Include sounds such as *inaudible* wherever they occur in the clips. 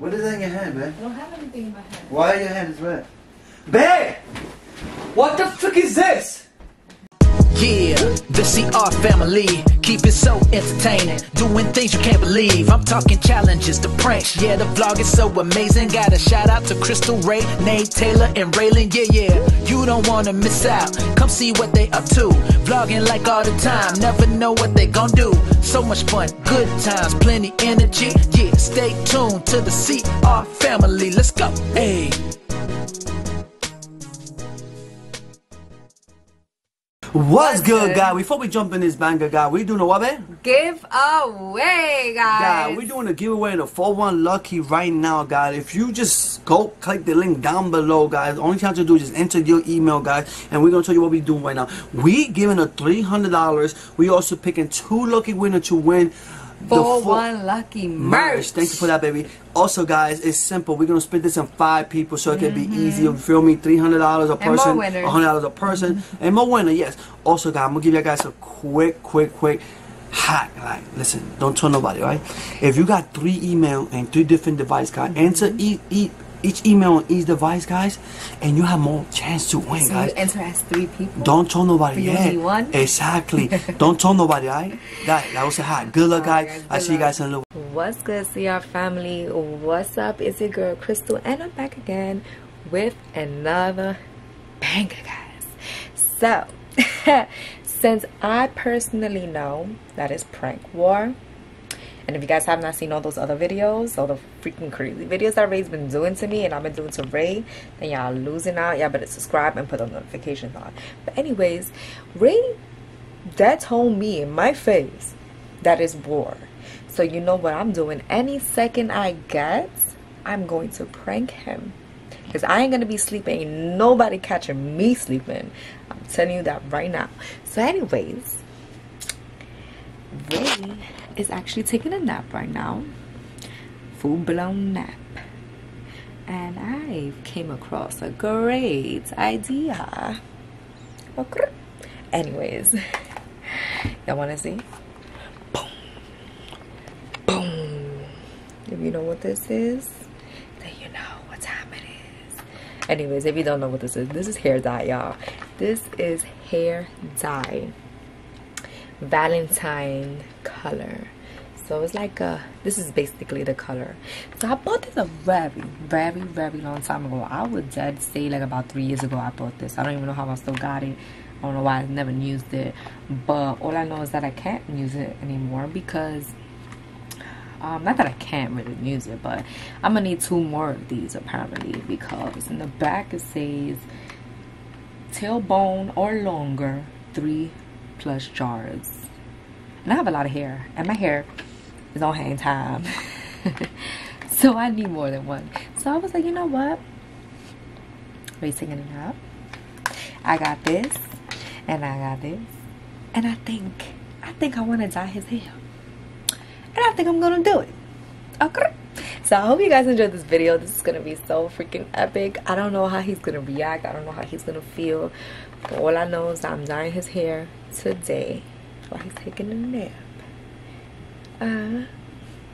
What is that in your hand, man? I don't have anything in my hand. Why are your hand is red? Babe! What the fuck is this? Yeah, the CR family keep it so entertaining, doing things you can't believe. I'm talking challenges, the pranks. Yeah, the vlog is so amazing. Got a shout out to Crystal Ray, Nate Taylor, and Raylan. Yeah, yeah, you don't wanna miss out. Come see what they up to. Vlogging like all the time, never know what they gon' do. So much fun, good times, plenty energy. Yeah, stay tuned to the CR family. Let's go. Hey. What's What's good, good? guy? Before we jump in this banger, guy, we doing a what, man? Give away, guys. Guy, we're doing a giveaway to 4-1 Lucky right now, guys. If you just go click the link down below, guys, only thing you have to do is just enter your email, guys, and we're going to tell you what we're doing right now. We giving a $300. We also picking two lucky winners to win four- one lucky merch. merch. Thank you for that, baby. Also, guys, it's simple. We're gonna split this in five people so it can be easy. You feel me? Three hundred dollars a Mm-hmm. person, hundred dollars a person, and more winner. Yes. Also, guys, I'm gonna give you guys a quick, quick, quick hack. Like, listen, don't tell nobody, right? If you got three email and three different device, guys, enter each, each each email on each device, guys, and you have more chance to win, So guys. you enter as three people. Don't tell nobody. Yeah, one? exactly. *laughs* Don't tell nobody. Alright, that that was a hack. Good luck, guys. I good see you guys in a little. What's good, CR family? What's up? It's your girl Crystal, and I'm back again with another banger, guys. So, *laughs* since I personally know that is prank war, and if you guys have not seen all those other videos, all the freaking crazy videos that Ray's been doing to me and I've been doing to Ray, then y'all losing out. Y'all better subscribe and put the notifications on. But anyways, Ray that told me in my face that is war. So you know what I'm doing? Any second I get, I'm going to prank him. Because I ain't gonna be sleeping. Ain't nobody catching me sleeping. Telling you that right now. So anyways, Ray is actually taking a nap right now. Full blown nap. And I came across a great idea. Okay. Anyways, *laughs* y'all wanna see? Boom. Boom. If you know what this is, then you know what time it is. Anyways, if you don't know what this is, this is hair dye, y'all. This is hair dye. Valentine color. So it's like a, this is basically the color. So I bought this a very, very, very long time ago. I would dead say like about three years ago I bought this. I don't even know how I still got it. I don't know why I never used it. But all I know is that I can't use it anymore because um, not that I can't really use it, but I'm gonna need two more of these apparently because in the back it says tailbone or longer, three plus jars. And I have a lot of hair, and my hair is on hang time, *laughs* so I need more than one. So I was like, you know what? Racing it up. I got this, and I got this, and I think, I think I want to dye his hair and I think I'm gonna do it. Okay. So I hope you guys enjoyed this video. This is gonna be so freaking epic. I don't know how he's gonna react. I don't know how he's gonna feel. But all I know is I'm dyeing his hair today while he's taking a nap. Uh,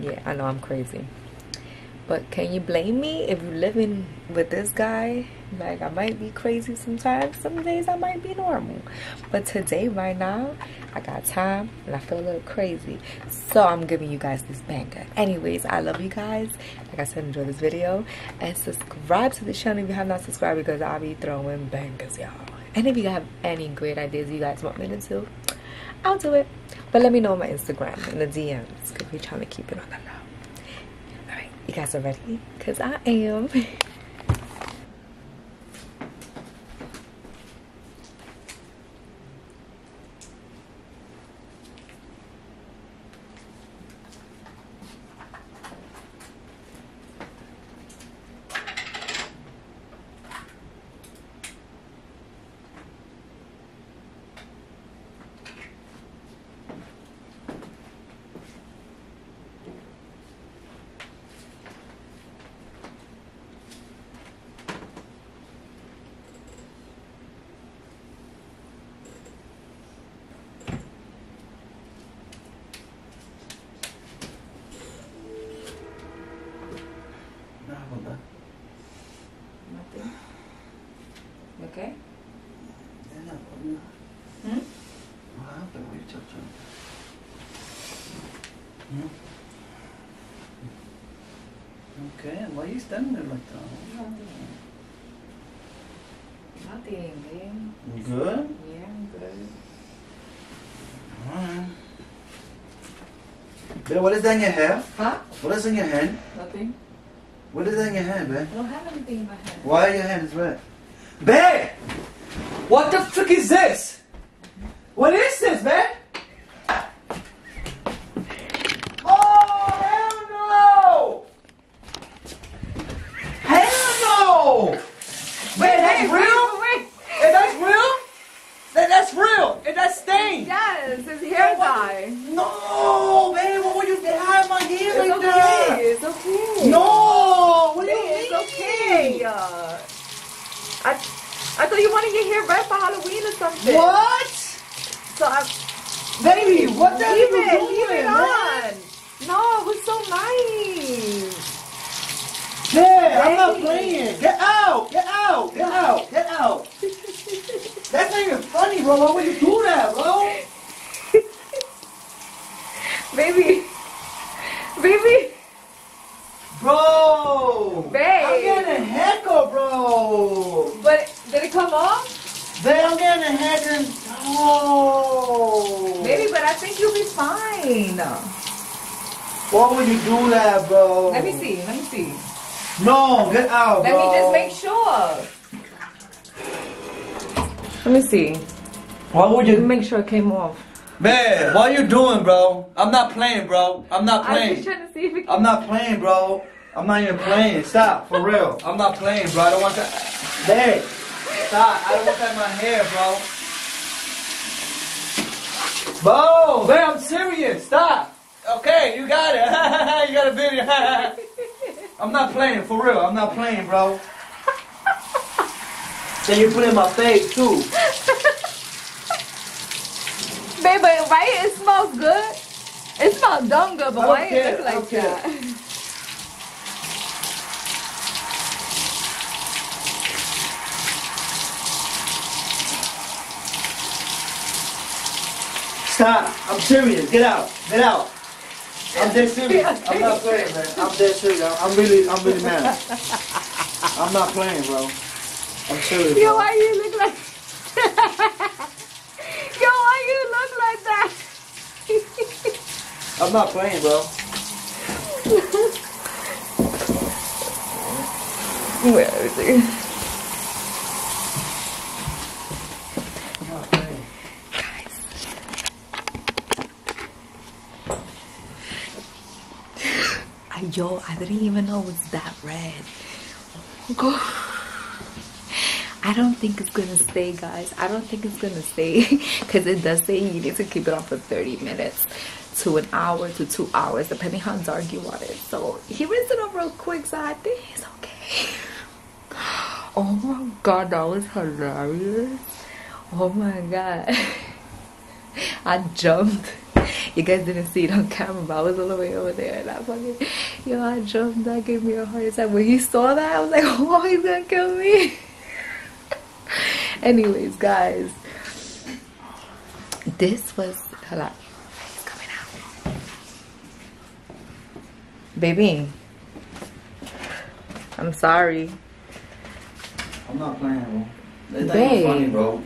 yeah, I know I'm crazy. But can you blame me if you're living with this guy? Like, I might be crazy sometimes. Some days I might be normal. But today, right now, I got time and I feel a little crazy. So I'm giving you guys this banger. Anyways, I love you guys. Like I said, enjoy this video. And subscribe to the channel if you have not subscribed because I'll be throwing bangers, y'all. And if you have any great ideas you guys want me to do, I'll do it. But let me know on my Instagram in the DMs because we're trying to keep it on the low. You guys are ready? Because I am. *laughs* touching? Hmm? Okay, why are you standing there like that? Nothing, babe. You good? Yeah, I'm good. Alright. Babe, what is that in your hair? Huh? What is in your hand? Nothing. What is that in your hand, babe? I don't have anything in my hand. Why are your hands red? Babe! What the frick is this? What is this, man? Oh, hell no! Hell no! Wait, that's real? Wait. Is that real? That, that's real. Is that stain? Yes, it's hair dye. No, babe, what would you hide my hair It's like okay. that? It's okay. No! What do you It's mean? okay. Uh, I, You wanted your hair red for Halloween or something. What? So I Baby, what the hell leave you it, doing, leave it on. No, it was so nice. Yeah, I'm not playing. Get out! Get out! Get out! Get out! That's not even funny, bro. Why would you do that, bro? Baby, baby, Bro! Babe. I'm getting a haircut, bro! but did it come off? Babe, I'm getting a haircut. Oh! Baby, but I think you'll be fine. Why would you do that, bro? Let me see, let me see. No, get out, Let bro. me just make sure. Let me see. Why would you? make sure it came off. Man, what are you doing, bro? I'm not playing, bro. I'm not playing. I was playing. just trying to see if it I'm not playing, bro. I'm not even playing. Stop, for real. I'm not playing, bro. I don't want that. Babe, stop. I don't want that in my hair, bro. Bro, man, I'm serious. Stop. Okay, you got it. *laughs* you got a video. *laughs* I'm not playing, for real. I'm not playing, bro. Then you put it in my face, too. Babe, but right? It smells good. It smells dumb good, but why it look like don't that? *laughs* Stop. I'm serious. Get out. Get out. I'm dead serious. I'm not playing, man. I'm dead serious. I'm- I'm really, I'm really mad. I'm not playing, bro. I'm serious. Yo, bro. why you look like? *laughs* Yo, why you look like that? *laughs* I'm not playing, bro. Where is it? I'm not playing. I, yo, I didn't even know it was that red. *sighs* I don't think it's gonna stay, guys. I don't think it's gonna stay *laughs* because it does say you need to keep it on for 30 minutes to an hour to two hours, depending how dark you want it. So he rinsed it off real quick, so I think it's okay. *sighs* Oh my god, that was hilarious. Oh my god. *laughs* I jumped. You guys didn't see it on camera, but I was all the way over there and I fucking yo, I jumped, that gave me a heart attack. When he saw that, I was like, oh he's gonna kill me. *laughs* Anyways, guys. This was hold on. It's coming out. Baby. I'm sorry. I'm not playing, bro. It's not even funny, bro.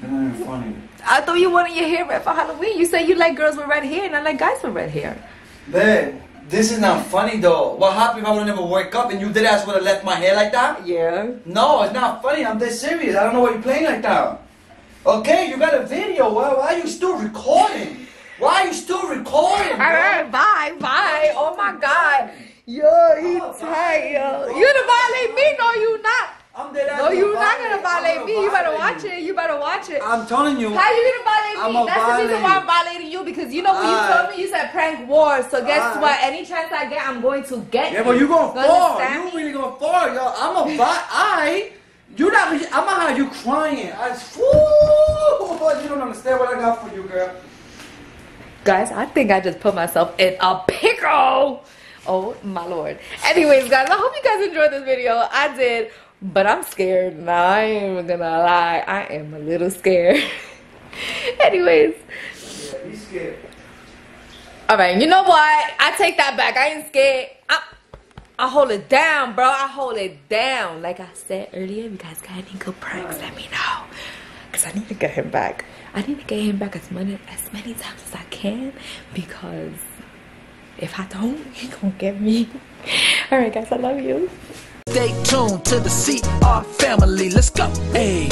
It's not even funny. I thought you wanted your hair red for Halloween. You said you like girls with red hair and I like guys with red hair. Babe, this is not funny though. What happened if I would never wake up and you did ass would have left my hair like that? Yeah. No, it's not funny. I'm dead serious. I don't know why you're playing like that. Okay, you got a video. Why, why are you still recording? Why are you still recording? bro? Alright, bye, bye. Oh my god. Yo, he oh, tight, yo. You gonna violate me? No, you not. I'm dead ass No, you gonna not gonna violate- me. You better watch it. You better watch it. I'm telling you. How you gonna violate me? That's the reason why. I'm violating you because you know when you Alright. told me you said prank war. So guess uh, what? Any chance I get, I'm going to get. Yeah, but you gonna fall. You really gonna fall, yo. I'm a buy. I. You're not. I'm gonna have you crying. I. Woo, you don't understand what I got for you, girl. Guys, I think I just put myself in a pickle. Oh my lord. Anyways, guys, I hope you guys enjoyed this video. I did, but I'm scared now. I ain't even gonna lie. I am a little scared. *laughs* Anyways. Yeah, he's scared. All right, you know what? I take that back. I ain't scared. I, I hold it down, bro. I hold it down. Like I said earlier, if you guys got any good pranks, let me know. Because I need to get him back. I need to get him back as many, as many times as I can. Because if I don't, he gonna get me. *laughs* All right, guys, I love you. Stay tuned to the CR family. Let's go. Hey.